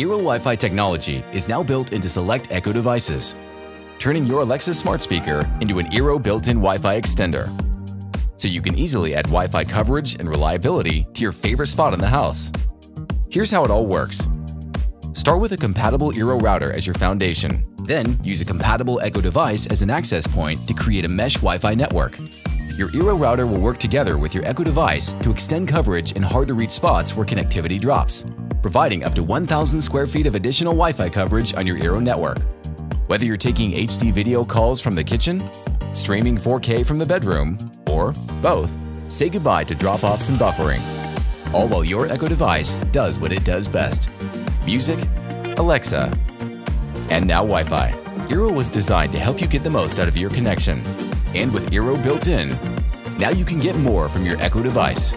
Eero Wi-Fi technology is now built into select Echo devices, turning your Alexa smart speaker into an Eero built-in Wi-Fi extender. So you can easily add Wi-Fi coverage and reliability to your favorite spot in the house. Here's how it all works. Start with a compatible Eero router as your foundation. Then use a compatible Echo device as an access point to create a mesh Wi-Fi network. Your Eero router will work together with your Echo device to extend coverage in hard-to-reach spots where connectivity drops, providing up to 1,000 square feet of additional Wi-Fi coverage on your Eero network. Whether you're taking HD video calls from the kitchen, streaming 4K from the bedroom, or both, say goodbye to drop-offs and buffering. All while your Echo device does what it does best. Music, Alexa, and now Wi-Fi. Eero was designed to help you get the most out of your connection. And with Eero built in, now you can get more from your Echo device.